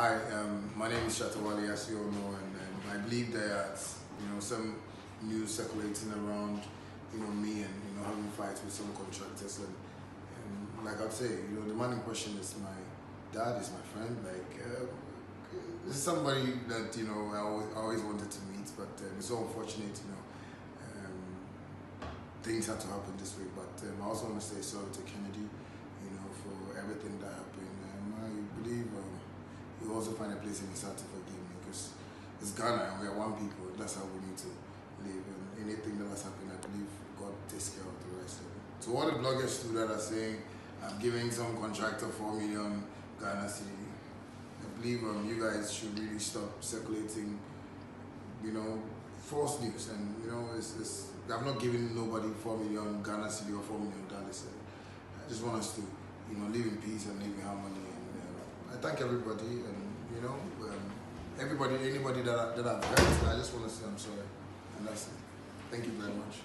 Hi, um, my name is Shatta Wale, as you all know, and, and I believe that you know some news circulating around, you know, me and you know having fights with some contractors, and, and like I'd say, you know, the man in question is my dad, is my friend, like. Uh, somebody that you know I always, I always wanted to meet, but um, it's so unfortunate, you know. Um, things had to happen this way, but um, I also want to say sorry to Kennedy, you know, for also find a place in to forgive me because it's Ghana and we are one people. That's how we need to live. And anything that has happened, I believe God takes care of the rest of it. So all the bloggers too that are saying I'm giving some contractor four million Ghana cedi. I believe um, you guys should really stop circulating, you know, false news. And you know, it's, it's I'm not giving nobody four million Ghana cedi or four million dollars. I just want us to, you know, live in peace and live in harmony. And uh, I thank everybody, and you know, um, everybody, anybody that I, that I've hurt, I just want to say I'm sorry, and that's it. Thank you very much.